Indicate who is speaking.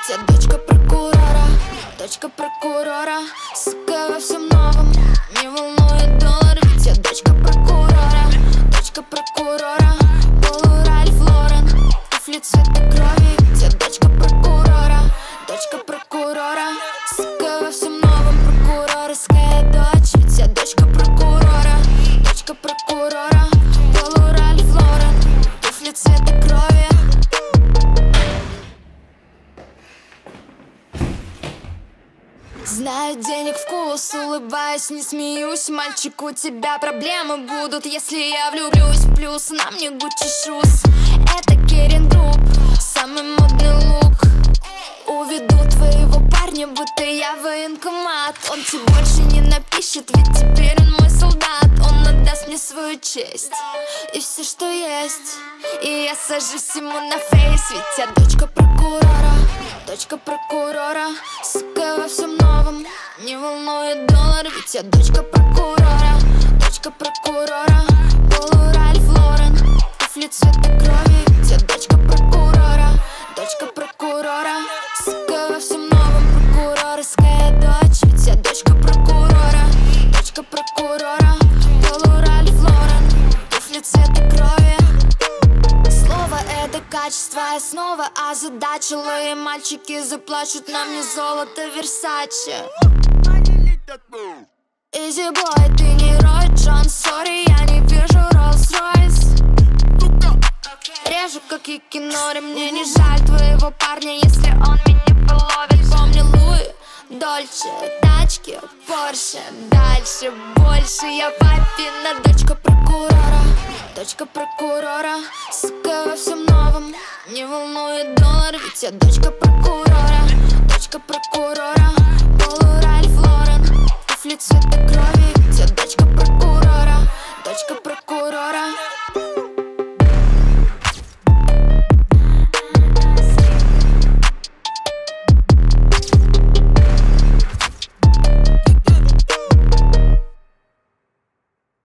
Speaker 1: Ведь я дочка прокурора, дочка прокурора Сука во всем новом, не волнует доллар Ведь я дочка прокурора, дочка прокурора. Полураль Флорен, туфли цвета крови. Знаю денег вкус, улыбаюсь, не смеюсь. Мальчик, у тебя проблемы будут, если я влюблюсь. Плюс на мне Gucci shoes Это Kering Group, самый модный лук. Уведу твоего парня, будто я военкомат. Он тебе больше не напишет, ведь теперь он мой солдат. Он отдаст мне свою честь и все, что есть. И я сажусь ему на face, ведь я дочка прокурора Дочка прокурора, сука во всем новом. Не волнует доллар, ведь я дочка прокурора. Дочка прокурора, это качество, основа озадачила И мальчики заплачут на мне золото Версаче. Изи бой, ты не Рой Джон, сори, я не вижу Роллс-Ройс. Режу как и кинори, мне не жаль твоего парня Если он меня половит, помню Луи Дольче, тачки, Порше. Дальше, больше, я папина дочка прокурора Дочка прокурора, сука во всем новом. Не волнует доллар, ведь я дочка прокурора. Дочка прокурора, полураль Флорен Туфли цвета крови.